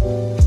you